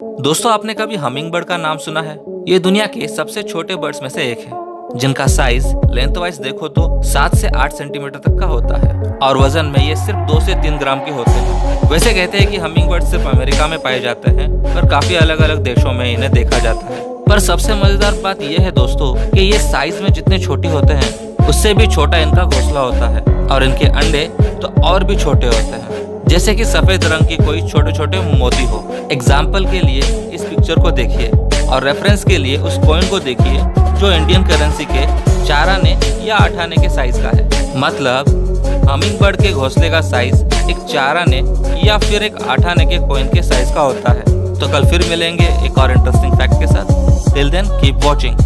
दोस्तों, आपने कभी हमिंग बर्ड का नाम सुना है? ये दुनिया के सबसे छोटे बर्ड्स में से एक है। जिनका साइज़ लेंथ वाइज देखो तो सात से आठ सेंटीमीटर तक का होता है। और वज़न में ये सिर्फ़ दो से तीन ग्राम के होते हैं। वैसे कहते हैं कि हमिंग बर्ड सिर्फ़ अमेरिका में पाए जाते हैं, पर काफ़ी अलग अलग देशों में इन्हें देखा जाता है। पर सबसे मज़ेदार बात यह है दोस्तों कि ये साइज़ में जितने छोटे होते हैं, उससे भी छोटा इनका घोसला होता है। और इनके अंडे तो और भी छोटे होते हैं। जैसे कि सफ़ेद रंग की कोई छोटे छोटे मोती हो। एग्ज़ाम्पल के लिए इस पिक्चर को देखिए और रेफरेंस के लिए उस कॉइन को देखिए जो इंडियन करेंसी के चार आने या आठ आने के साइज़ का है। मतलब हमिंग बर्ड के घोंसले का साइज़ एक चार आने या फिर एक आठ आने के कॉइन के साइज़ का होता है। तो कल फिर मिलेंगे एक और इंटरेस्टिंग फैक्ट के साथ। Till then keep watching